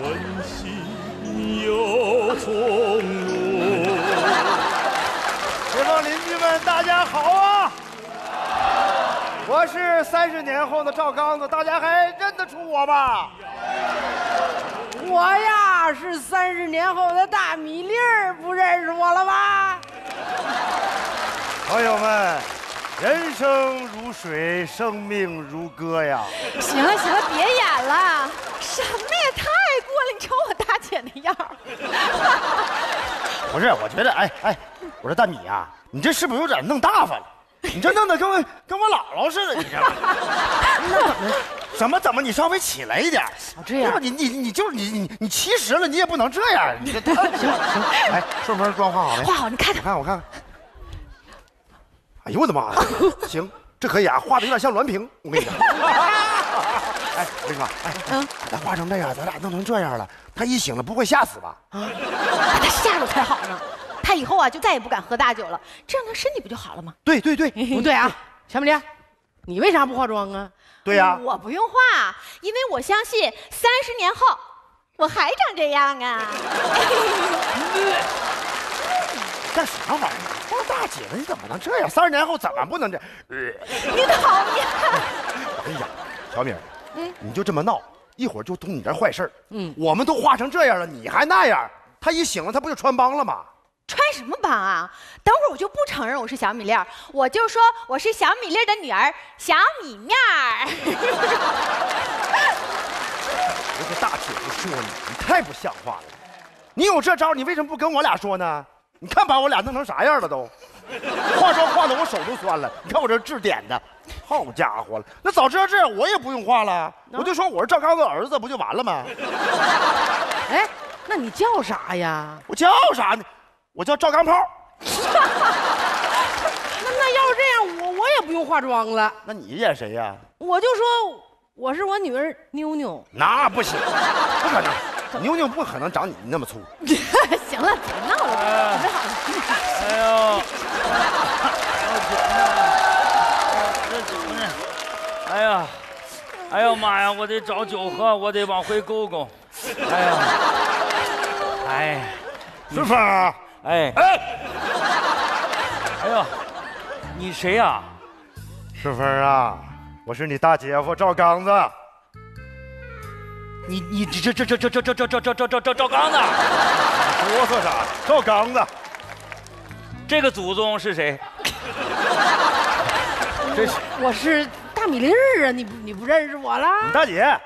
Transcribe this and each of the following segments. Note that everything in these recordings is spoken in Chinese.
温馨又从容。街坊邻居们，大家好啊！我是三十年后的赵刚子，大家还认得出我吧？我呀是三十年后的大米粒儿，不认识我了吧？朋友们，人生如水，生命如歌呀！行了行了，别演了，什么呀，了！你瞅我大姐那样儿，不是，我觉得，哎哎，我说大米呀、你这是不是有点弄大发了？你这弄得跟我跟我姥姥似的，你这。那怎么？怎么怎么？你稍微起来一点。这样对吧你你你就是你你你七十了，你也不能这样。你这 行行，哎，顺风妆化好了。画好，你看看，我看我看看。哎呦我的妈呀！行，这可以啊，画的有点像栾平，我跟你讲。哎，我跟你说，哎，嗯咱化成这样，咱俩弄成这样了，他一醒了不会吓死吧？啊把他吓着才好呢。他以后啊就再也不敢喝大酒了，这样他身体不就好了吗？对对对，不对啊，小美丽，你为啥不化妆啊？对呀、我不用化，因为我相信三十年后我还长这样啊。干啥玩意儿？当大姐了，你怎么能这样？三十年后怎么不能这？呃你讨厌。小敏，你就这么闹，一会儿就出你这坏事儿。嗯，我们都化成这样了，你还那样，他一醒了，他不就穿帮了吗？穿什么帮啊？等会儿我就不承认我是小米粒儿，我就说我是小米粒儿的女儿小米面儿。我这大姐夫说你，你太不像话了。你有这招，你为什么不跟我俩说呢？你看把我俩弄成啥样了都，化妆化的我手都酸了。你看我这痣点的，好家伙了，那早知道这样我也不用化了，我就说我是赵刚的儿子，不就完了吗？哎，那你叫啥呀？我叫啥呢？我叫赵刚炮。那那要是这样，我我也不用化妆了，那你演谁呀、我就说我是我女儿妞妞。那不行，不可能，妞妞不可能长你那么粗。行了，别闹了，准备好了。哎呦，哎呀，哎呀妈呀！我得找酒喝，我得往回勾勾。哎呀，哎，顺风啊，哎，哎，哎呦，你谁呀、顺风啊，我是你大姐夫赵刚子。你你这这这这这这这这这这这这赵刚子，哆嗦啥？赵刚子，这个祖宗是谁？这是我是大米粒儿啊，你不你不认识我了？你大姐，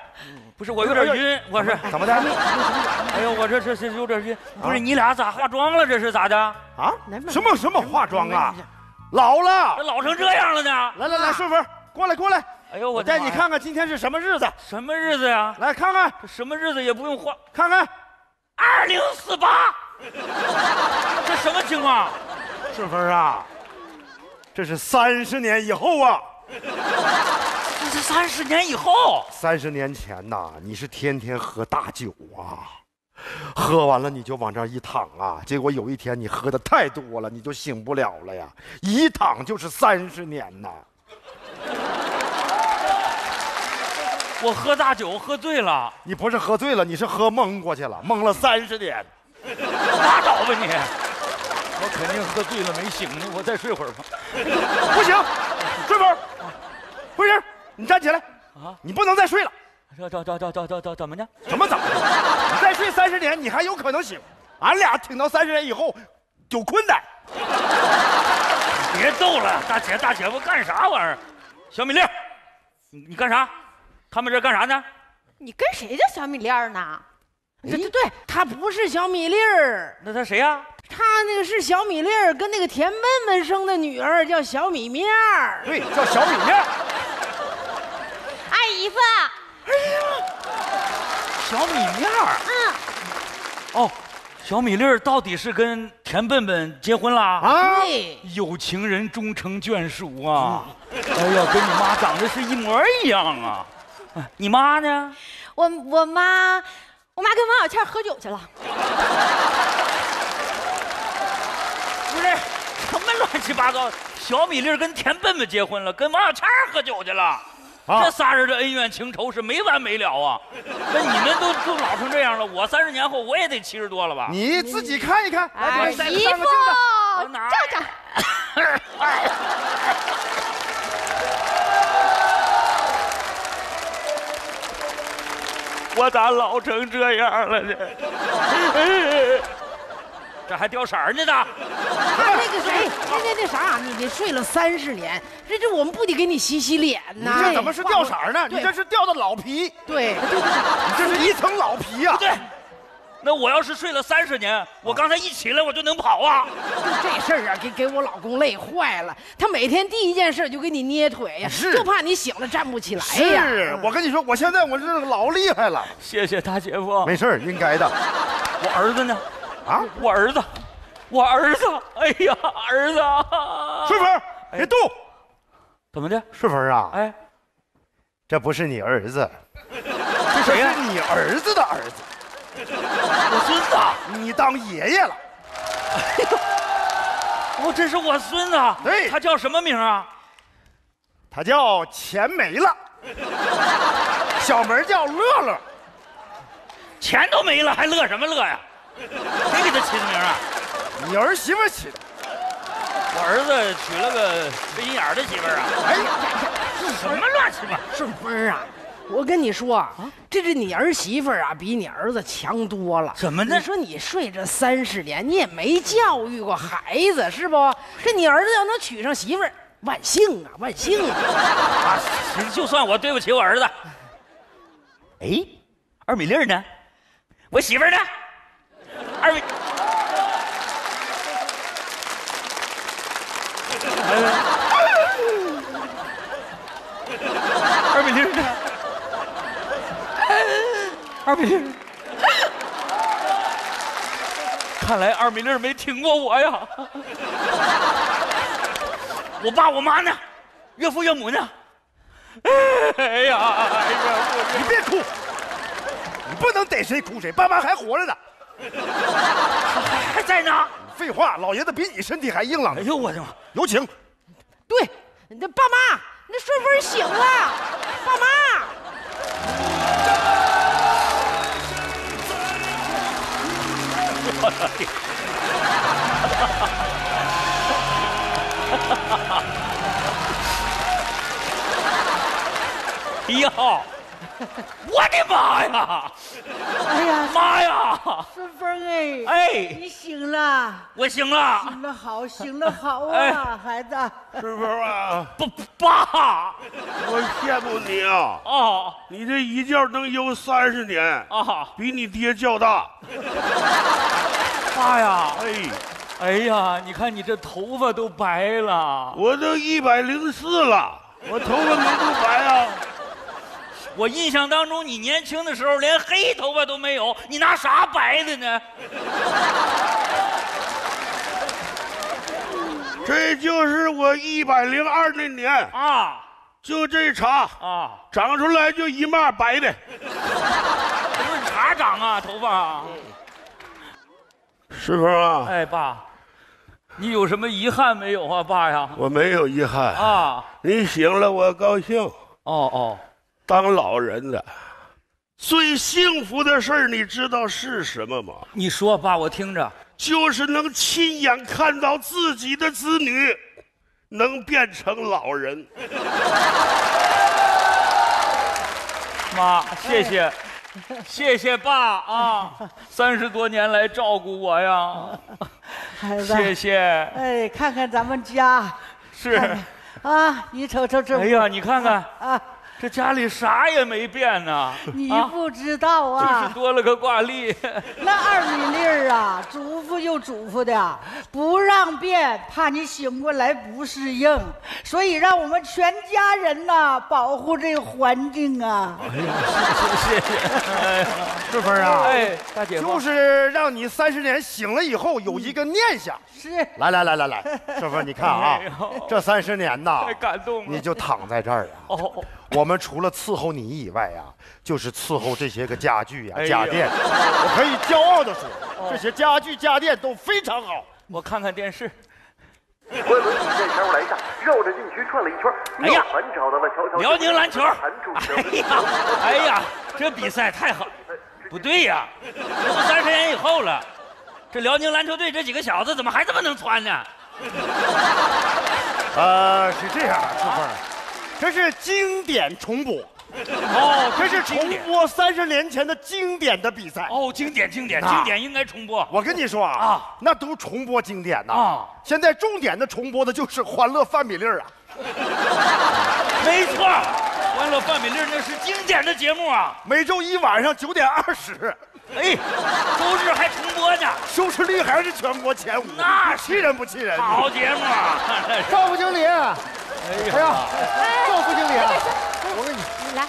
不是我有点晕，我是。怎么的？哎呦，我这这这有点晕。不是你俩咋化妆了？这是咋的？啊？什么什么化妆啊？老了这。老成这样了呢？来来来，顺风，过来过来，哎呦，我带你看看今天是什么日子。什么日子呀？来看看这什么日子也不用化。看看，二零四八，这什么情况？顺风啊，这是三十年以后啊。这是三十年以后。三十年前呐，你是天天喝大酒啊，喝完了你就往这儿一躺啊，结果有一天你喝的太多了，你就醒不了了呀，一躺就是三十年呐。我喝大酒喝醉了，你不是喝醉了，你是喝蒙过去了，蒙了三十年。拉倒吧你！我肯定喝醉了没醒呢，我再睡会儿吧。不行，顺风，慧英，你站起来啊你不能再睡了。这这这这这这这怎么呢？怎么怎么的？你再睡三十年，你还有可能醒。俺俩挺到三十年以后，有困难。别逗了，大姐大姐夫干啥玩意儿？小米粒儿，你你干啥？他们这干啥呢？你跟谁叫小米粒儿呢？对对对，他不是小米粒儿，那他谁呀、她那个是小米粒儿跟那个田笨笨生的女儿叫小米面儿。对，叫小米面儿。二姨夫，小米面儿。嗯，哦，小米粒儿到底是跟田笨笨结婚了？啊，有情人终成眷属啊！哎呀，跟你妈长得是一模一样啊！哎你妈呢？我我妈，我妈跟王小倩喝酒去了。不是，什么乱七八糟？小米粒儿跟田笨笨结婚了，跟王小倩儿喝酒去了。啊这仨人的恩怨情仇是没完没了啊！那你们都都老成这样了，我三十年后我也得七十多了吧？你自己看一看，来，哎，给我姨上个镜子。我哪儿照照。我咋老成这样了呢？这还掉色儿呢的。那个谁，那那那啥，你这睡了三十年，这这我们不得给你洗洗脸你呐？这怎么是掉色儿呢？你这是掉的老皮，对，你这是一层老皮呀、对，那我要是睡了三十年，我刚才一起来我就能跑啊！就这事儿啊，给给我老公累坏了。他每天第一件事就给你捏腿呀，是就怕你醒了站不起来呀。是我跟你说，我现在我这老厉害了。谢谢大姐夫。没事儿，应该的。我儿子呢？啊，我儿子，我儿子，哎呀，儿子！顺风，别动。怎么的？顺风啊，哎，这不是你儿子，这谁是？你儿子的儿子，我孙子。你当爷爷了。哎呦哦，这是我孙子。对他叫什么名啊？他叫钱没了，小名叫乐乐。钱都没了，还乐什么乐呀？谁给他起的名啊？你儿媳妇起的。我儿子娶了个缺心眼儿的媳妇儿啊！哎呀，什么乱七八？顺风啊，我跟你说啊，这是你儿媳妇儿啊，比你儿子强多了。怎么呢你说你睡这三十年，你也没教育过孩子，是不？这你儿子要能娶上媳妇儿，万幸啊，万幸啊！啊，就算我对不起我儿子。哎，二米粒呢？我媳妇儿呢？二位。二米粒呢？二米粒。看来二米粒没听过我呀。我爸我妈呢？岳父岳母呢？哎呀，哎呀，你别哭，你不能逮谁哭谁。爸妈还活着呢。这 还在呢。废话，老爷子比你身体还硬朗呢。哎呦我的妈！有请。对，那爸妈，那顺风醒了，爸妈。哎呀，我的妈呀！哎呀，妈呀！顺风哎，哎，你醒了，我醒了。醒了好，醒了好哎啊，孩子。顺风啊，不爸我羡慕你啊！啊你这一觉能悠三十年，啊！比你爹觉大。爸呀！哎，哎呀，你看你这头发都白了。我都一百零四了，我头发能不白啊？我印象当中，你年轻的时候连黑头发都没有，你拿啥白的呢？这就是我一百零二那年，啊就这茬啊！长出来就一码白的。不是茬长啊，头发。师傅啊，哎，爸，你有什么遗憾没有啊，爸呀？我没有遗憾。啊，你醒了，我高兴。哦哦，当老人的最幸福的事儿，你知道是什么吗？你说，爸，我听着。就是能亲眼看到自己的子女能变成老人。妈，谢谢，谢谢爸啊，三十多年来照顾我呀，孩子，谢谢。哎，看看咱们家是，啊，你瞅瞅这，哎呀，你看看啊，这家里啥也没变呢，你啊不知道啊就是啊，多了个挂历。那二米粒儿啊，嘱咐又嘱咐的，不让变，怕你醒过来不适应，所以让我们全家人呐、保护这个环境啊。哎呀谢谢。哎呀，顺风啊，哎，大姐夫，就是让你三十年醒了以后有一个念想。是，来来来来来，顺风，你看啊哎，这三十年呐太，感动了。你就躺在这儿啊。哦，我们除了伺候你以外呀、就是伺候这些个家具呀、哎呀家电。我可以骄傲的说，这些家具家电都非常好。我看看电视。快轮椅在山路来下，绕着禁区转了一圈，哎呀找到了辽宁篮球，哎呀，哎呀，这比赛太好，不对呀，这都三十年以后了，这辽宁篮球队这几个小子怎么还这么能穿呢？呃，是这样，顺凤，这是经典重播，哦，这是重播三十年前的经典的比赛。哦，经典经典啊经典应该重播。我跟你说啊啊，那都重播经典呐。啊现在重点的重播的就是《欢乐范米粒儿》啊。没错，欢乐范米粒儿那是经典的节目啊！每周一晚上九点二十，哎，周日还重播呢，收视率还是全国前五，那气人不气人？好节目啊！赵副经理，哎哎呀，赵副经理啊，我跟你你来，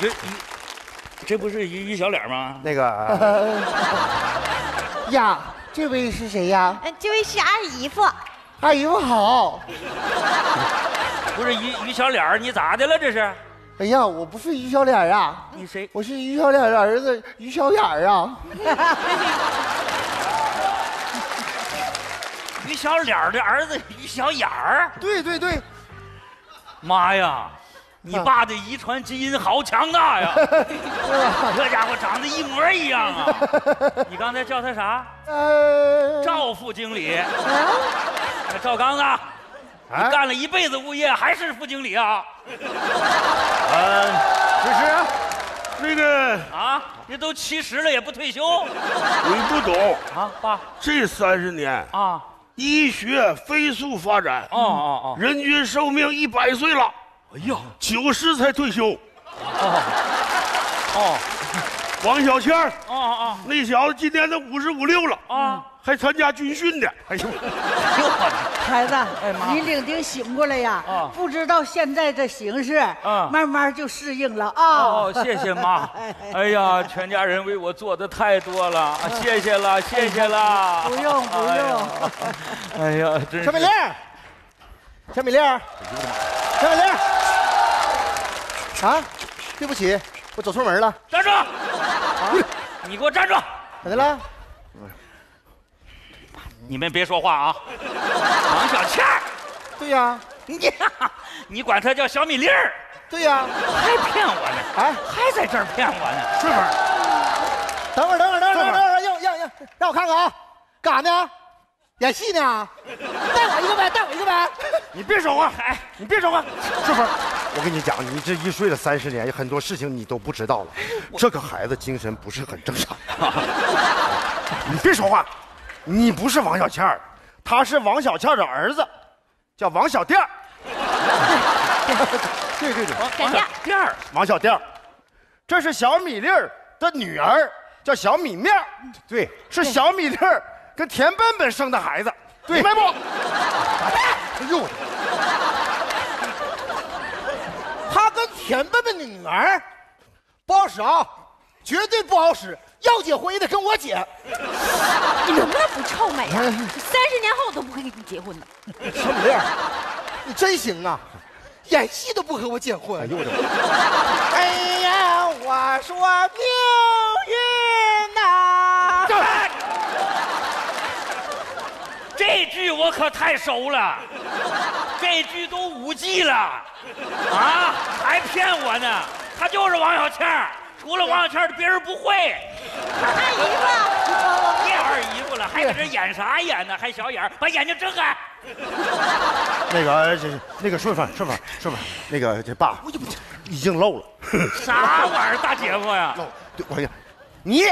这这不是于于小脸吗？那个，呀，这位是谁呀？嗯，这位是二姨夫，二姨夫好。不是于于小脸儿，你咋的了？这是哎呀，我不是于小脸啊，你谁？我是于小脸的儿子于小眼儿啊。小脸儿的儿子于小眼儿。对对对，妈呀，你爸的遗传基因好强大呀！这家伙长得一模一样啊！你刚才叫他啥？呃，赵副经理。那赵刚子，你干了一辈子物业，还是副经理啊？呃，诗诗，那个啊，你都七十了也不退休你不懂，啊，爸这三十年啊？医学飞速发展，啊啊啊，人均寿命一百岁了，哎呀，九十才退休。哦王小倩那小子今年都五十五六了，啊！还参加军训的。哎呦，哎呦我孩子，哎妈你领丁醒过来呀啊？不知道现在这形势，啊慢慢就适应了！啊。哦，谢谢妈。哎呀，全家人为我做的太多了，啊谢谢了，谢谢了。不用不用。哎呀，真是小美丽儿，小美丽儿，小美丽儿，啊，对不起，我走错门了，站住！你给我站住！咋的了？你们别说话啊！王小倩儿，对呀，你 你管她叫小米粒儿，对呀，还骗我呢？哎，还在这儿骗我呢？顺凤，等会儿，等会儿，等会儿，等会儿，等会儿，让让让，让我看看啊，干啥呢？演戏呢？带我一个呗，带我一个呗。你别说话，哎，你别说话，顺凤，我跟你讲，你这一睡了三十年，很多事情你都不知道了。这个孩子精神不是很正常。你别说话，你不是王小倩儿，他是王小倩儿的儿子，叫王小店儿。对对对，王小店儿，王小店儿，这是小米粒儿的女儿，叫小米面儿。对，是小米粒儿跟田笨笨生的孩子，明白不？哎呦，他跟田笨笨的女儿不好使啊，绝对不好使。要结婚也得跟我结。你能不能不臭美啊？三十年后我都不会跟你结婚的。小米粒儿，你真行啊，演戏都不和我结婚。哎呦我的！哎呀，我说命运呐、这句我可太熟了，这句都五 G 了，啊，还骗我呢！他就是王小倩儿，除了王小倩儿别人不会。二姨夫，别二姨夫了，还搁这演啥演呢？还小眼儿，把眼睛睁开。那个这那个顺风顺风顺风，那个这爸已经漏了，啥玩意儿，大姐夫呀？漏。对，我呀，你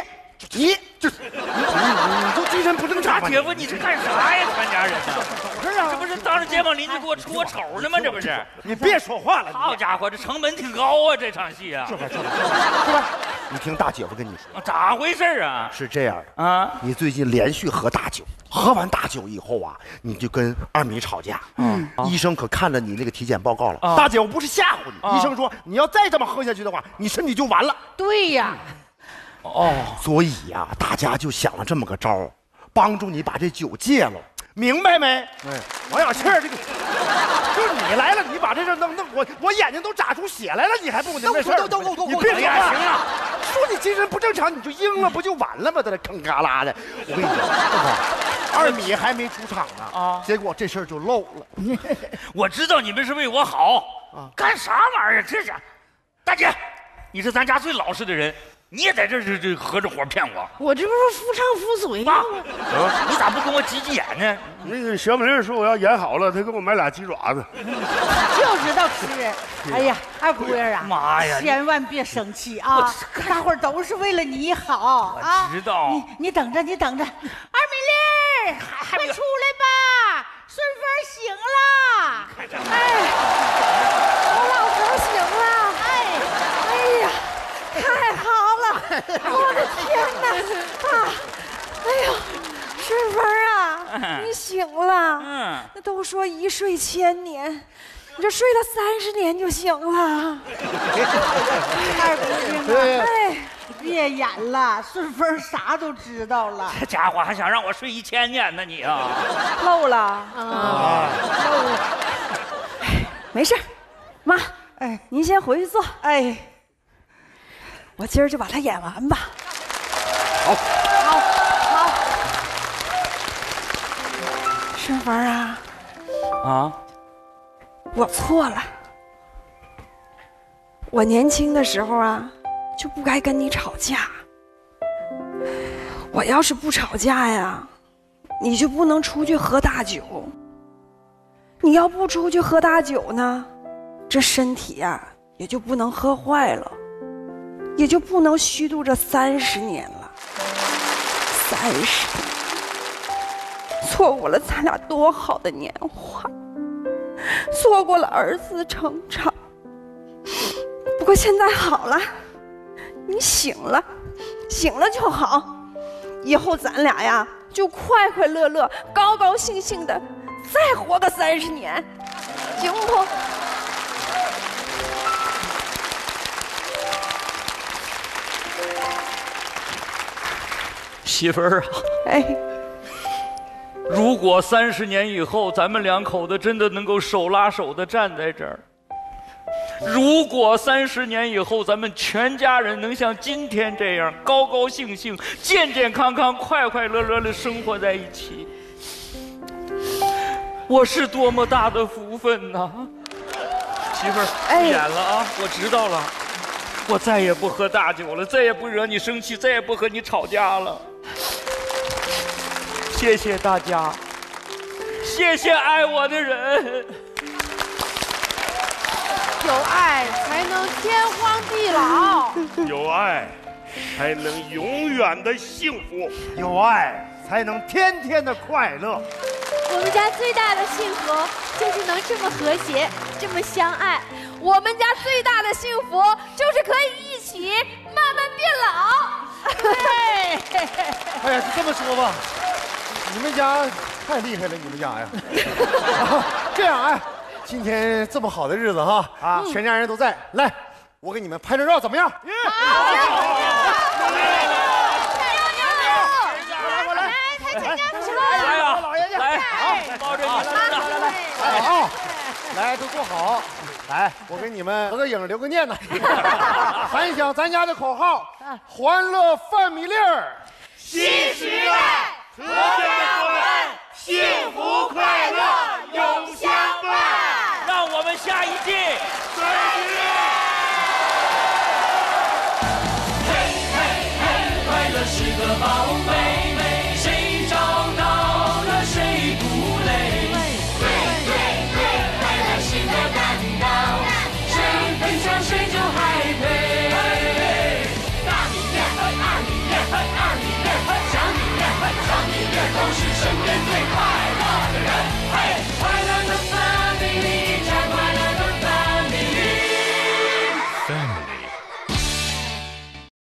你就是你你你就精神不正常姐夫，你这干啥呀？全家人呢？这不是当着街坊邻居给我出我丑呢吗？这不是？你别说话了，好家伙，这成本挺高啊！这场戏啊，顺凤顺凤是吧？你听大姐夫跟你说，咋回事啊？是这样的。啊，你最近连续喝大酒，喝完大酒以后啊，你就跟二米吵架。嗯，医生可看了你那个体检报告了。啊大姐，我不是吓唬你，啊医生说你要再这么喝下去的话，你身体就完了。对呀，哦，所以呀、大家就想了这么个招儿帮助你把这酒戒了，明白没？哎，王小庆儿这个，就是你来了，你把这事儿弄弄，我我眼睛都眨出血来了，你还不明白事儿？你别说话，哎呀行了，说你精神不正常，你就应了，不就完了吗？在这吭嘎啦的，我跟你说，二米还没出场呢，啊结果这事儿就漏了。我知道你们是为我好，干啥玩意儿？这是，大姐，你是咱家最老实的人，你也在这这这合着伙骗我我这不是夫唱妇随妈吗？你咋不跟我挤挤眼呢？那个小美丽说我要演好了，她给我买俩鸡爪子。就知道吃。哎呀，二姑爷啊，妈呀千万别生气啊！大伙儿都是为了你好我！知道你你等着，你等着，二美丽儿，快出来吧，顺风醒了。哎我老头醒了，哎，哎呀，太！我的天哪，啊，哎呦，顺风啊，你醒了。嗯，那都说一睡千年，你这睡了三十年就醒了。二姑娘啊，哎，别演了，顺风啥都知道了。这家伙还想让我睡一千年呢你啊！漏了啊，漏了。没事儿妈，哎您先回去坐，哎，我今儿就把它演完吧。好，好，好顺风啊，啊，我错了。我年轻的时候啊，就不该跟你吵架。我要是不吵架呀，你就不能出去喝大酒。你要不出去喝大酒呢，这身体呀、也就不能喝坏了，也就不能虚度这三十年了。三十年，错过了咱俩多好的年华。错过了儿子成长。不过现在好了，你醒了，醒了就好。以后咱俩呀，就快快乐乐、高高兴兴的再活个三十年，行不？媳妇儿啊，哎，如果三十年以后咱们两口子真的能够手拉手的站在这儿，如果三十年以后咱们全家人能像今天这样高高兴兴、健健康康、快快乐乐的生活在一起，我是多么大的福分呐！媳妇儿，哎。演了啊，我知道了，我再也不喝大酒了，再也不惹你生气，再也不和你吵架了。谢谢大家，谢谢爱我的人。有爱才能天荒地老。有爱，才能永远的幸福。有爱才能天天的快乐。我们家最大的幸福就是能这么和谐，这么相爱。我们家最大的幸福就是可以一起慢慢变老。对哎呀，就这么说吧，你们家太厉害了，你们家呀。啊 这样哎，今天这么好的日子哈啊，全家人都在，来，我给你们拍张照，怎么样？来呀，老爷家来，好，抱着你来来来啊，来都坐好，来，我给你们合个影，留个念呢。喊响咱家的口号：欢乐饭米粒儿。新时代，阖家我们幸福快乐永相伴。让我们下一季。